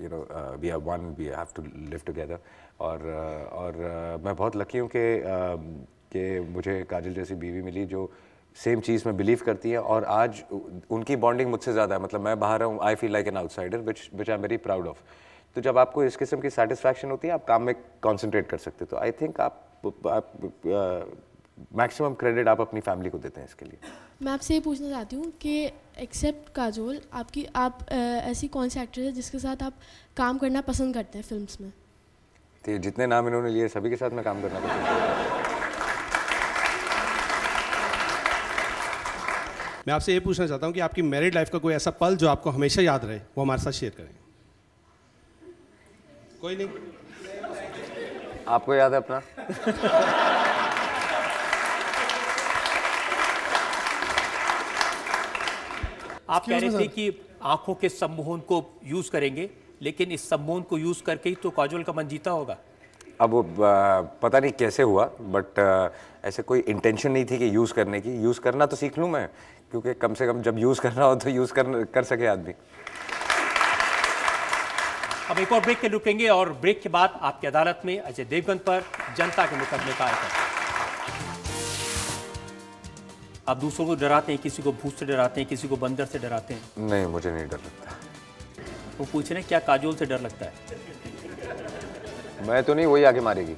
you know we are one we have to live together और और, मैं बहुत लकी हूँ कि कि मुझे काजल जैसी बीवी मिली जो सेम चीज़ में बिलीव करती है और आज उनकी बॉन्डिंग मुझसे ज़्यादा है। मतलब मैं बाहर हूँ I feel like an outsider which which I am very proud of तो जब आपको इस किस्म की सेटिस्फैक्शन होती है, आप काम में कॉन्सेंट्रेट कर सकते हो। तो आई थिंक आप मैक्सिमम क्रेडिट आप अपनी फैमिली को देते हैं इसके लिए। मैं आपसे ये पूछना चाहती हूँ कि एक्सेप्ट काजोल, आपकी, आप ऐसी कौन सी एक्ट्रेस है जिसके साथ आप काम करना पसंद करते हैं फिल्म्स में? तो ये जितने नाम इन्होंने लिए सभी के साथ मैं काम करना पसंद मैं आपसे ये पूछना चाहता हूँ कि आपकी मैरिड लाइफ का कोई ऐसा पल जो आपको हमेशा याद रहे वो हमारे साथ शेयर करें। कोई नहीं? आपको याद है अपना? आप कह रहे थे कि आँखों के सम्मोहन को यूज़ करेंगे। लेकिन इस सम्मोहन को यूज़ करके ही तो काजोल का मन जीता होगा। अब वो पता नहीं कैसे हुआ बट ऐसे कोई इंटेंशन नहीं थी कि यूज़ करने की। यूज़ करना तो सीख लूँ मैं क्योंकि कम से कम जब यूज़ करना हो तो यूज़ कर कर सके आदमी। अब एक और ब्रेक के रुकेंगे और ब्रेक के बाद आपकी अदालत में अजय देवगन पर जनता के मुकदमे का आयकर। आप दूसरों को डराते हैं किसी को भूत से डराते हैं किसी को बंदर से डराते हैं। नहीं मुझे नहीं डर लगता। वो पूछ रहे हैं क्या काजोल से डर लगता है? मैं तो नहीं वही आगे मारेगी।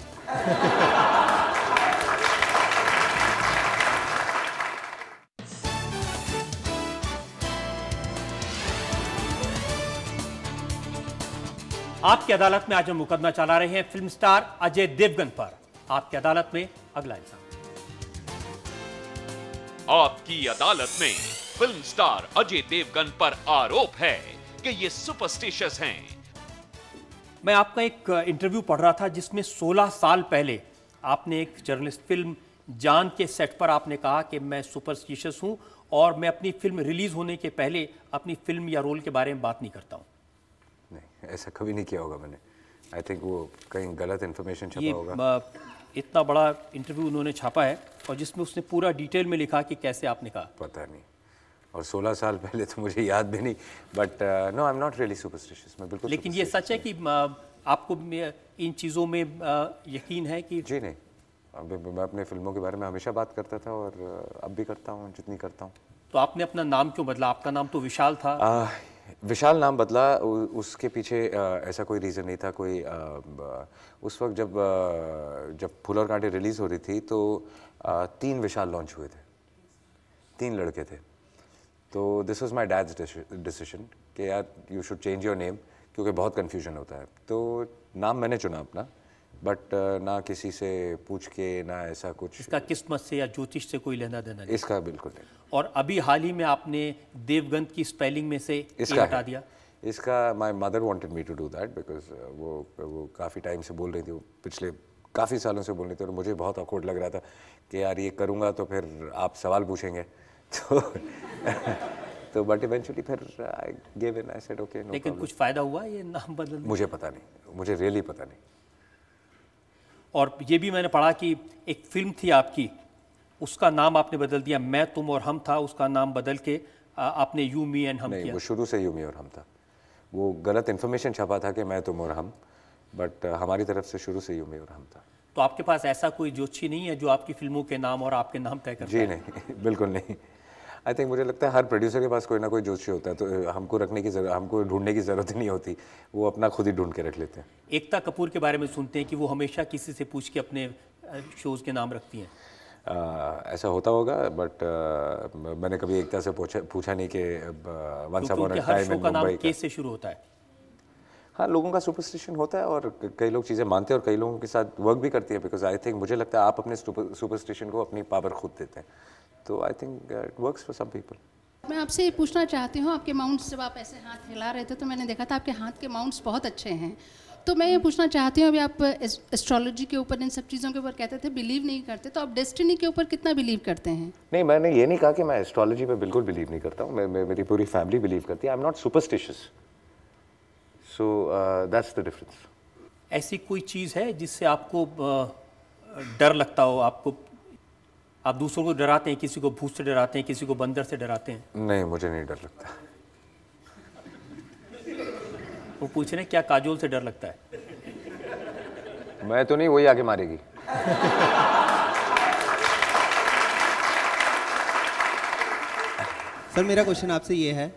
आपकी अदालत में आज हम मुकदमा चला रहे हैं फ़िल्म स्टार अजय देवगन पर। आपकी अदालत में अगला इंसान। आपकी अदालत में फ़िल्म स्टार अजय देवगन पर आरोप है। कि ये सुपरस्टिशियस हैं। मैं आपका एक इंटरव्यू पढ़ रहा था जिसमें 16 साल पहले आपने एक जर्नलिस्ट फ़िल्म जान के सेट पर आपने कहा कि मैं सुपरस्टिशियस हूँ और मैं अपनी फ़िल्म रिलीज़ होने के पहले अपनी फ़िल्म या रोल के बारे में बात नहीं करता हूँ। नहीं ऐसा कभी नहीं किया होगा मैंने। आई थिंक वो कहीं गलत इन्फॉर्मेशन छपा होगा। इतना बड़ा इंटरव्यू उन्होंने छापा है और जिसमें उसने पूरा डिटेल में लिखा कि कैसे आपने कहा। पता नहीं। और 16 साल पहले तो मुझे याद भी नहीं but no I am not really superstitious मैं बिल्कुल लेकिन ये सच है कि आपको इन चीज़ों में यकीन है कि जी नहीं। मैं अपने फ़िल्मों के बारे में हमेशा बात करता था और अब भी करता हूँ जितनी करता हूँ। तो आपने अपना नाम क्यों बदला? आपका नाम तो विशाल था। आ, विशाल नाम बदला उ- उसके पीछे आ, ऐसा कोई रीज़न नहीं था कोई आ, उस वक्त जब आ, जब फूल और कांटे रिलीज़ हो रही थी तो आ, तीन विशाल लॉन्च हुए थे। तीन लड़के थे। तो this was my dad's decision कि यार you should change your name क्योंकि बहुत कन्फ्यूज़न होता है। तो नाम मैंने चुना अपना बट ना किसी से पूछ के ना ऐसा कुछ। इसका किस्मत से या ज्योतिष से कोई लेना देना नहीं। इसका बिल्कुल नहीं। और अभी हाल ही में आपने देवगंत की स्पेलिंग में से इसका हटा दिया। इसका my mother wanted me to do that because वो वो काफ़ी टाइम से बोल रही थी वो पिछले काफ़ी सालों से बोल रही थी और मुझे बहुत अकवर्ड लग रहा था कि यार ये करूँगा तो फिर आप सवाल पूछेंगे। तो तो बट इवेंचुअली फिर I give in I said okay no लेकिन कुछ फ़ायदा हुआ ये नाम बदलने मुझे पता नहीं मुझे रियली पता नहीं। और ये भी मैंने पढ़ा कि एक फ़िल्म थी आपकी उसका नाम आपने बदल दिया मैं तुम और हम था उसका नाम बदल के आपने यू मी एंड हम नहीं किया। वो शुरू से यू मी और हम था। वो गलत इन्फॉर्मेशन छपा था कि मैं तुम और हम बट हमारी तरफ़ से शुरू से यूमी और हम था। तो आपके पास ऐसा कोई जोशी नहीं है जो आपकी फ़िल्मों के नाम और आपके नाम तय करता जी नहीं बिल्कुल नहीं। आई थिंक मुझे लगता है हर प्रोड्यूसर के पास कोई ना कोई जोशी होता है तो हमको रखने की ज़रूरत हमको ढूँढने की ज़रूरत ही नहीं होती। वो अपना खुद ही ढूंढ के रख लेते हैं। एकता कपूर के बारे में सुनते हैं कि वो हमेशा किसी से पूछ के अपने शोज़ के नाम रखती हैं। आ, ऐसा होता होगा बट मैंने कभी एकता से पूछा पूछा नहीं कि once upon a time in Mumbai के से शुरू होता है। हाँ लोगों का सुपरस्टिशन होता है और कई लोग चीज़ें मानते हैं और कई लोगों के साथ वर्क भी करती है बिकॉज़ आई थिंक मुझे लगता है आप अपने सुपरस्टिशन को अपनी पावर खुद देते हैं। तो I think it works for some people मैं आपसे ये पूछना चाहती हूँ आपके माउंट्स जब आप ऐसे हाथ हिला रहे थे तो मैंने देखा था आपके हाथ के माउंट्स बहुत अच्छे हैं। तो मैं ये पूछना चाहती हूँ अभी आप एस्ट्रोलॉजी के ऊपर इन सब चीज़ों के ऊपर कहते थे बिलीव नहीं करते तो आप डेस्टिनी के ऊपर कितना बिलीव करते हैं? नहीं मैंने ये नहीं कहा कि मैं एस्ट्रोलॉजी पे बिल्कुल बिलीव नहीं करता हूँ मैं, मैं मेरी पूरी फैमिली बिलीव करती है। I am not superstitious so that's the difference ऐसी कोई चीज़ है जिससे आपको डर लगता हो आपको आप दूसरों को डराते हैं किसी को भूत से डराते हैं किसी को बंदर से डराते हैं। नहीं मुझे नहीं डर लगता। वो पूछ रहे हैं क्या काजोल से डर लगता है? मैं तो नहीं वही आके मारेगी। सर मेरा क्वेश्चन आपसे ये है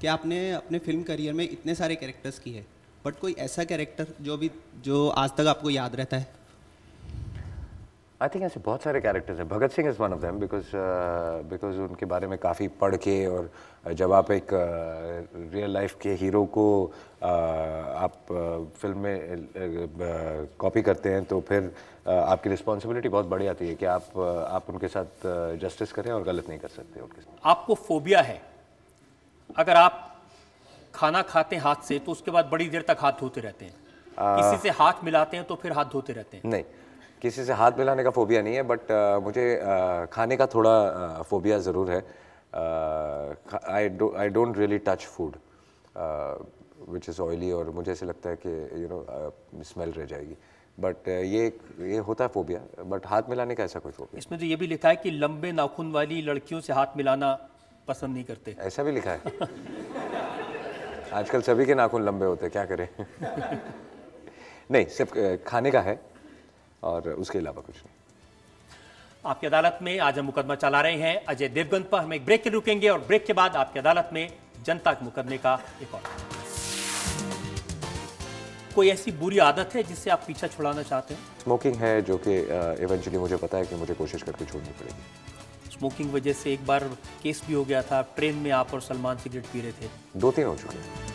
कि आपने अपने फ़िल्म करियर में इतने सारे कैरेक्टर्स किए बट कोई ऐसा कैरेक्टर जो भी जो आज तक आपको याद रहता है? आई थिंक ऐसे बहुत सारे कैरेक्टर्स हैं। Bhagat Singh is one of them because because उनके बारे में काफ़ी पढ़ के और जब आप एक रियल uh, लाइफ के हीरो को uh, आप uh, फ़िल्म में कॉपी uh, करते हैं तो फिर uh, आपकी रिस्पॉन्सिबिलिटी बहुत बड़ी आती है कि आप uh, आप उनके साथ जस्टिस करें और गलत नहीं कर सकते उनके साथ। आपको फोबिया है। अगर आप खाना खाते हैं हाथ से तो उसके बाद बड़ी देर तक हाथ धोते रहते हैं। किसी से हाथ मिलाते हैं तो फिर हाथ धोते रहते हैं। नहीं किसी से हाथ मिलाने का फोबिया नहीं है बट uh, मुझे uh, खाने का थोड़ा फोबिया ज़रूर है। I I don't really touch food which is oily और मुझे ऐसे लगता है कि यू नो स्मेल रह जाएगी। बट ये ये होता है फोबिया बट हाथ मिलाने का ऐसा कोई फोबिया इसमें तो ये भी लिखा है कि लंबे नाखून वाली लड़कियों से हाथ मिलाना पसंद नहीं करते। ऐसा भी लिखा है। आजकल सभी के नाखून लंबे होते हैं क्या करें? नहीं सिर्फ़ uh, खाने का है। और उसके अलावा कुछ नहीं। आपकी अदालत में आज हम मुकदमा चला रहे हैं। अजय देवगन पर हम एक ब्रेक के रुकेंगे और ब्रेक के बाद आपकी अदालत में जनता के मुकदमे का एक और। कोई ऐसी बुरी आदत है जिससे आप पीछा छुड़ाना चाहते हैं? स्मोकिंग है जो कि इवेंचुअली मुझे पता है कि मुझे कोशिश करके छोड़नी पड़ेगी। स्मोकिंग वजह से एक बार केस भी हो गया था ट्रेन में आप और सलमान सिगरेट पी रहे थे। दो तीन हो चुके हैं।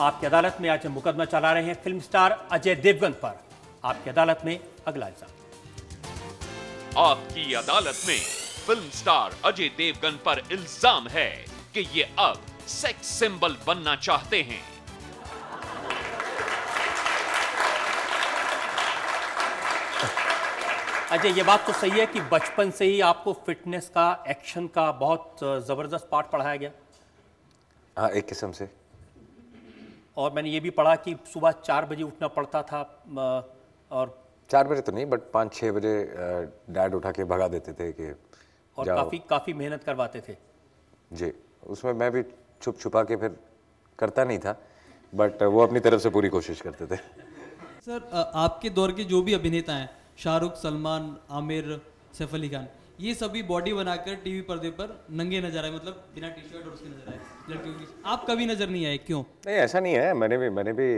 आपकी अदालत में आज हम मुकदमा चला रहे हैं फ़िल्म स्टार अजय देवगन पर। आपकी अदालत में अगला इल्ज़ाम। आपकी अदालत में फ़िल्म स्टार अजय देवगन पर इल्ज़ाम है कि ये अब सेक्स सिंबल बनना चाहते हैं। अजय ये बात तो सही है कि बचपन से ही आपको फिटनेस का एक्शन का बहुत ज़बरदस्त पाठ पढ़ाया गया। हाँ एक किस्म से। और मैंने ये भी पढ़ा कि सुबह चार बजे उठना पड़ता था और चार बजे तो नहीं बट पाँच छः बजे डैड उठा के भगा देते थे कि और काफ़ी काफ़ी मेहनत करवाते थे। जी उसमें मैं भी छुप छुपा के फिर करता नहीं था बट वो अपनी तरफ़ से पूरी कोशिश करते थे। सर आपके दौर के जो भी अभिनेता हैं शाहरुख सलमान आमिर सैफ अली खान ये सभी बॉडी बनाकर टीवी पर्दे पर नंगे नज़र आए मतलब बिना टी शर्ट और उसके नज़र आए लड़कियों की। आप कभी नज़र नहीं आए? क्यों? नहीं ऐसा नहीं है। मैंने भी मैंने भी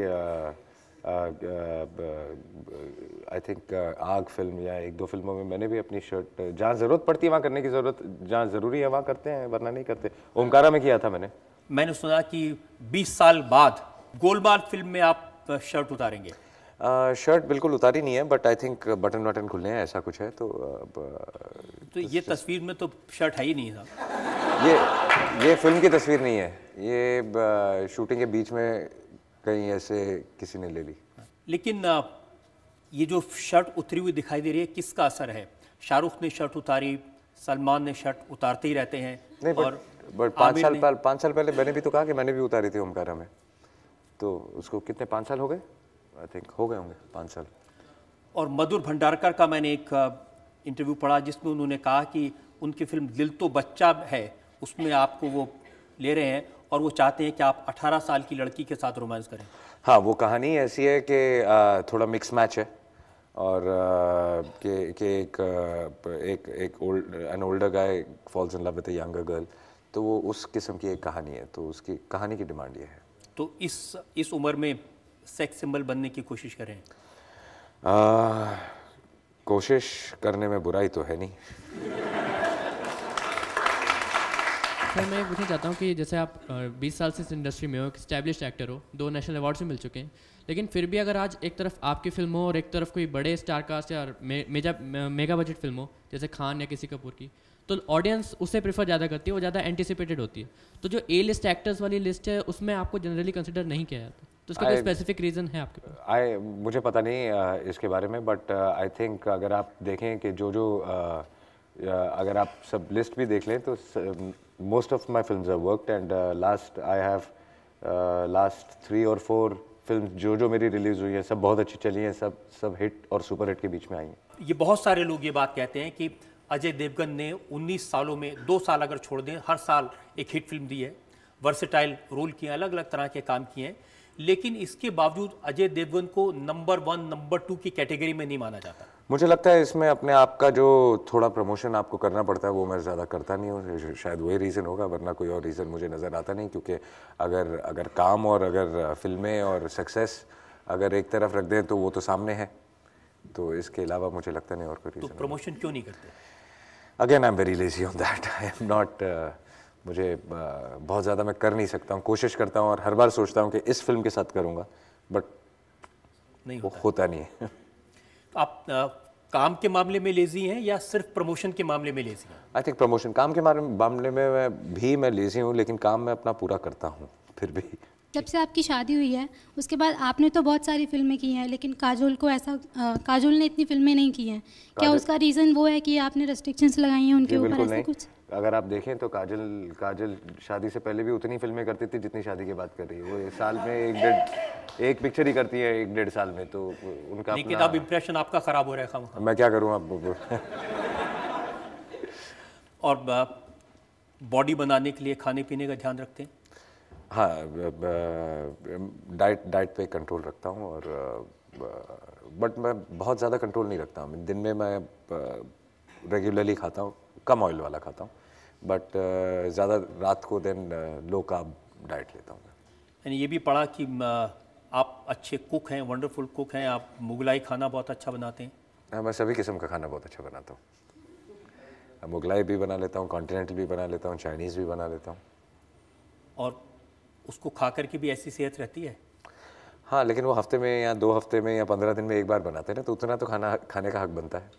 आई थिंक आग फ़िल्म या एक दो फ़िल्मों में मैंने भी अपनी शर्ट जहाँ ज़रूरत पड़ती है वहाँ करने की ज़रूरत जहाँ ज़रूरी है वहाँ करते हैं वरना नहीं करते। ओमकारा में किया था मैंने। मैंने सुना कि 20 साल बाद गोलमाल फ़िल्म में आप शर्ट उतारेंगे। शर्ट बिल्कुल उतारी नहीं है बट आई थिंक बटन वटन खुलने हैं ऐसा कुछ है तो तो ये तस्वीर में तो शर्ट है ही नहीं था। ये ये फ़िल्म की तस्वीर नहीं है ये शूटिंग के बीच में कहीं ऐसे किसी ने ले ली। लेकिन ये जो शर्ट उतरी हुई दिखाई दे रही है किसका असर है? शाहरुख ने शर्ट उतारी सलमान ने शर्ट उतारते ही रहते हैं नहीं और बट पाँच साल पाँच साल पहले मैंने भी तो कहा कि मैंने भी उतारी थी ओमकारा में तो उसको कितने पाँच साल हो गए? आई थिंक हो गए होंगे पाँच साल। और मधुर भंडारकर का मैंने एक इंटरव्यू पढ़ा जिसमें उन्होंने कहा कि उनकी फ़िल्म दिल तो बच्चा है उसमें आपको वो ले रहे हैं और वो चाहते हैं कि आप 18 साल की लड़की के साथ रोमांस करें। हाँ वो कहानी ऐसी है कि थोड़ा मिक्स मैच है और कि कि एक एक एक old an older guy falls in love with a younger girl तो वो उस किस्म की एक कहानी है तो उसकी कहानी की डिमांड ये है। तो इस इस उम्र में सेक्स सिंबल बनने की कोशिश करें? आ, कोशिश करने में बुराई तो है नहीं। सर मैं ये पूछना चाहता हूँ कि जैसे आप बीस साल से इस इंडस्ट्री में हो एक स्टैब्लिश एक्टर हो दो नेशनल अवार्ड्स भी मिल चुके हैं लेकिन फिर भी अगर आज एक तरफ़ आपकी फ़िल्म हो और एक तरफ़ कोई बड़े स्टार कास्ट या मे, मेजा मेगा बजट फ़िल्म हो जैसे खान या किसी कपूर की तो ऑडियंस उसे प्रेफर ज़्यादा करती है वो ज़्यादा एंटिसिपेटेड होती है। तो जो ए लिस्ट एक्टर्स वाली लिस्ट है उसमें आपको जनरली कंसिडर नहीं किया जाता। तो उसका कोई स्पेसिफिक रीज़न है आपके पास? आई मुझे पता नहीं आ, इसके बारे में बट आई थिंक अगर आप देखें कि जो जो आ, अगर आप सब लिस्ट भी देख लें तो most of my film are worked and last I have last three और फोर फ़िल्म जो जो मेरी रिलीज़ हुई है सब बहुत अच्छी चली हैं सब सब हिट और सुपर हिट के बीच में आई हैं। ये बहुत सारे लोग ये बात कहते हैं कि अजय देवगन ने 19 सालों में दो साल अगर छोड़ दें हर साल एक हिट फ़िल्म दी है। वर्सेटाइल रोल किए अलग अलग तरह के काम किए हैं। लेकिन इसके बावजूद अजय देवगन को नंबर वन नंबर टू की कैटेगरी में नहीं माना जाता। मुझे लगता है इसमें अपने आप का जो थोड़ा प्रमोशन आपको करना पड़ता है वो मैं ज़्यादा करता नहीं हूँ। शायद वही रीज़न होगा वरना कोई और रीज़न मुझे नज़र आता नहीं क्योंकि अगर अगर काम और अगर फ़िल्में और सक्सेस अगर एक तरफ़ रख दें तो वो तो सामने है। तो इसके अलावा मुझे लगता नहीं और कोई रीज़न तो प्रमोशन क्यों नहीं करते? Again I am very lazy on that I am not मुझे बहुत ज़्यादा मैं कर नहीं सकता हूँ। कोशिश करता हूँ और हर बार सोचता हूँ कि इस फ़िल्म के साथ करूँगा बट नहीं होता, होता नहीं है। तो आप आ, काम के मामले में लेजी हैं या सिर्फ़ प्रमोशन के मामले में लेजी हैं? आई थिंक प्रमोशन काम के मामले में मैं भी मैं लेजी हूँ लेकिन काम मैं अपना पूरा करता हूँ फिर भी। जब से आपकी शादी हुई है उसके बाद आपने तो बहुत सारी फ़िल्में की हैं लेकिन काजोल को ऐसा आ, काजोल ने इतनी फ़िल्में नहीं की हैं। क्या उसका रीज़न वो है कि आपने रेस्ट्रिक्शंस लगाई हैं उनके ऊपर ऐसा कुछ? अगर आप देखें तो काजल काजल शादी से पहले भी उतनी फ़िल्में करती थी जितनी शादी के बाद कर रही है। वो एक साल में एक डेढ़ एक पिक्चर ही करती है एक डेढ़ साल में तो उनका लेकिन अब इम्प्रेशन आपका ख़राब हो रहा है मैं क्या करूँ आप और बॉडी बनाने के लिए खाने पीने का ध्यान रखते हैं? हाँ डाइट डाइट पे कंट्रोल रखता हूँ और बट मैं बहुत ज़्यादा कंट्रोल नहीं रखता हूँ। दिन में मैं रेगुलरली खाता हूँ कम ऑयल वाला खाता हूँ बट ज़्यादा रात को देन लो काब डाइट लेता हूँ यानी ये भी पढ़ा कि आप अच्छे कुक हैं वंडरफुल कुक हैं आप मुगलाई खाना बहुत अच्छा बनाते हैं। हाँ मैं सभी किस्म का खाना बहुत अच्छा बनाता हूँ। मुगलाई भी बना लेता हूँ कॉन्टिनेंटल भी बना लेता हूँ चाइनीज़ भी बना लेता हूँ। और उसको खा कर के भी ऐसी सेहत रहती है? हाँ लेकिन वो हफ़्ते में या दो हफ़्ते में या पंद्रह दिन में एक बार बनाते हैं ना तो उतना तो खाना खाने का हक बनता है।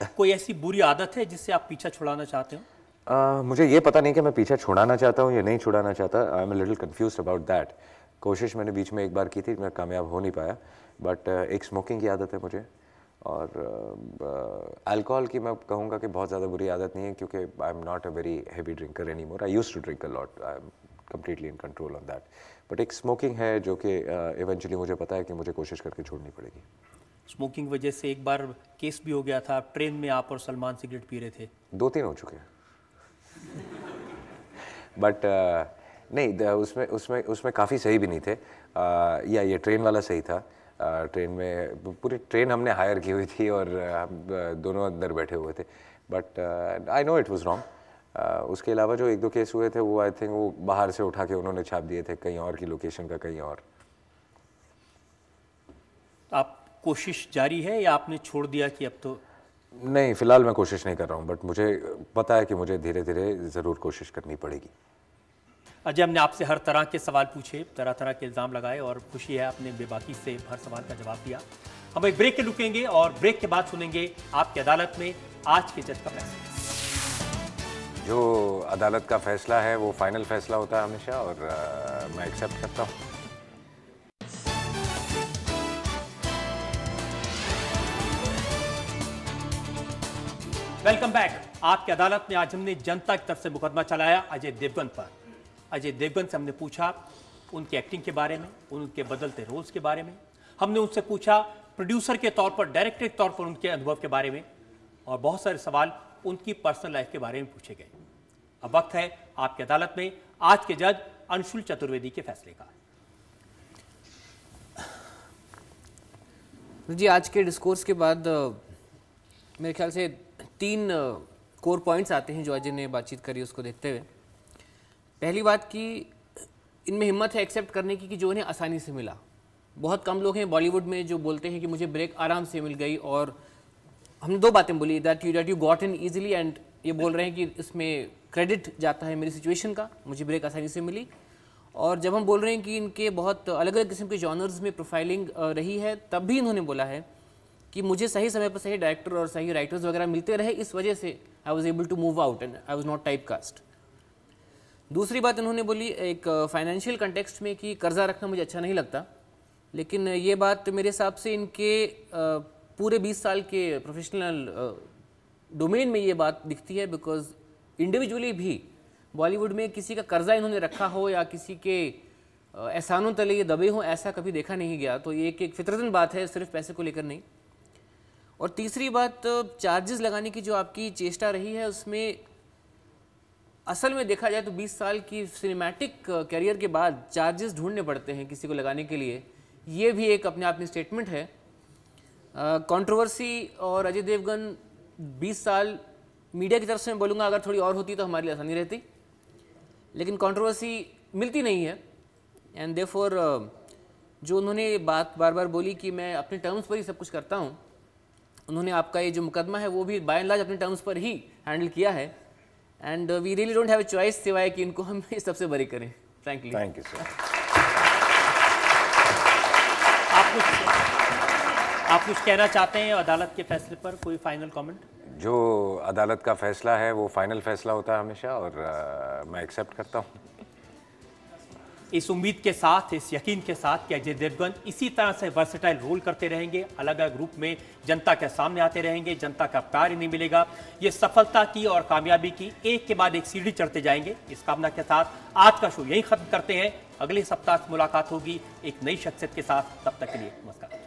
कोई ऐसी बुरी आदत है जिससे आप पीछा छुड़ाना चाहते हो? uh, मुझे ये पता नहीं कि मैं पीछा छुड़ाना चाहता हूँ या नहीं छुड़ाना चाहता। I am little confuse about that कोशिश मैंने बीच में एक बार की थी मैं कामयाब हो नहीं पाया। बट uh, एक स्मोकिंग की आदत है मुझे। और अल्कोहल uh, की मैं कहूँगा कि बहुत ज़्यादा बुरी आदत नहीं है क्योंकि I am not a very heavy drinker any more I use to drink a lot I am completely in control on that but एक स्मोकिंग है जो कि इवेंचुअली मुझे पता है कि मुझे कोशिश करके छोड़नी पड़ेगी। स्मोकिंग वजह से एक बार केस भी हो गया था ट्रेन में आप और सलमान सिगरेट पी रहे थे। दो तीन हो चुके हैं। बट uh, नहीं उसमें उसमें उसमें काफ़ी सही भी नहीं थे। Uh, या ये ट्रेन वाला सही था। Uh, ट्रेन में पूरी ट्रेन हमने हायर की हुई थी और हम दोनों अंदर बैठे हुए थे। But I know it was wrong उसके अलावा जो एक दो केस हुए थे वो आई थिंक वो बाहर से उठा के उन्होंने छाप दिए थे कहीं और की लोकेशन का कहीं और। आप कोशिश जारी है या आपने छोड़ दिया कि अब तो नहीं फ़िलहाल मैं कोशिश नहीं कर रहा हूँ बट मुझे पता है कि मुझे धीरे धीरे ज़रूर कोशिश करनी पड़ेगी। अजय हमने आपसे हर तरह के सवाल पूछे तरह तरह के इल्ज़ाम लगाए और खुशी है आपने बेबाकी से हर सवाल का जवाब दिया। हम एक ब्रेक के रुकेंगे और ब्रेक के बाद सुनेंगे आपकी अदालत में आज के जज का फैसला। जो अदालत का फैसला है वो फाइनल फैसला होता है हमेशा और आ, मैं एक्सेप्ट करता हूँ। वेलकम बैक आपकी अदालत में आज हमने जनता की तरफ़ से मुकदमा चलाया अजय देवगन पर। अजय देवगन से हमने पूछा उनकी एक्टिंग के बारे में उनके बदलते रोल्स के बारे में। हमने उनसे पूछा प्रोड्यूसर के तौर पर डायरेक्टर के तौर पर उनके अनुभव के बारे में और बहुत सारे सवाल उनकी पर्सनल लाइफ के बारे में पूछे गए। अब वक्त है आपकी अदालत में आज के जज अंशुल चतुर्वेदी के फैसले का। जी, आज के डिस्कोर्स के बाद मेरे ख्याल से तीन कोर पॉइंट्स आते हैं जो अजय ने बातचीत करी उसको देखते हुए। पहली बात कि इनमें हिम्मत है एक्सेप्ट करने की कि जो इन्हें आसानी से मिला। बहुत कम लोग हैं बॉलीवुड में जो बोलते हैं कि मुझे ब्रेक आराम से मिल गई और हमने दो बातें बोली that you that you got in easily and ये बोल रहे हैं कि इसमें क्रेडिट जाता है मेरी सिचुएशन का, मुझे ब्रेक आसानी से मिली। और जब हम बोल रहे हैं कि इनके बहुत अलग अलग किस्म के जॉनर्स में प्रोफाइलिंग रही है, तब भी इन्होंने बोला है कि मुझे सही समय पर सही डायरेक्टर और सही राइटर्स वगैरह मिलते रहे, इस वजह से I was able to move out and I was not type cast दूसरी बात इन्होंने बोली, एक फाइनेंशियल कंटेक्स्ट में कि कर्जा रखना मुझे अच्छा नहीं लगता, लेकिन ये बात मेरे हिसाब से इनके पूरे 20 साल के प्रोफेशनल डोमेन में ये बात दिखती है बिकॉज़ इंडिविजुअली भी बॉलीवुड में किसी का कर्जा इन्होंने रखा हो या किसी के एहसानों तले ये दबे हों, ऐसा कभी देखा नहीं गया। तो ये एक एक फितरतन बात है, सिर्फ़ पैसे को लेकर नहीं। और तीसरी बात चार्जेस लगाने की जो आपकी चेष्टा रही है, उसमें असल में देखा जाए तो 20 साल की सिनेमैटिक करियर के बाद चार्जेस ढूँढने पड़ते हैं किसी को लगाने के लिए। ये भी एक अपने आप में स्टेटमेंट है। कंट्रोवर्सी और अजय देवगन 20 साल मीडिया की तरफ़ से मैं बोलूँगा अगर थोड़ी और होती तो हमारे लिए आसानी रहती। लेकिन कंट्रोवर्सी मिलती नहीं है। एंड दे जो उन्होंने बात बार बार बोली कि मैं अपने टर्म्स पर ही सब कुछ करता हूँ उन्होंने आपका ये जो मुकदमा है वो भी बाय एंड लार्ज अपने टर्म्स पर ही हैंडल किया है। And we really don't have a choice सिवाय कि इनको हम इस सबसे बरी करें। Thank you thank you sir आप कुछ आप कुछ कहना चाहते हैं अदालत के फैसले पर कोई फाइनल कमेंट जो अदालत का फैसला है वो फाइनल फैसला होता है हमेशा और अ, मैं एक्सेप्ट करता हूँ। इस उम्मीद के साथ इस यकीन के साथ कि अजय देवगन इसी तरह से वर्सेटाइल रोल करते रहेंगे अलग अलग रूप में जनता के सामने आते रहेंगे जनता का प्यार इन्हें मिलेगा। ये सफलता की और कामयाबी की एक के बाद एक सीढ़ी चढ़ते जाएँगे। इस कामना के साथ आज का शो यहीं खत्म करते हैं। अगले सप्ताह मुलाकात होगी एक नई शख्सियत के साथ। तब तक के लिए नमस्कार।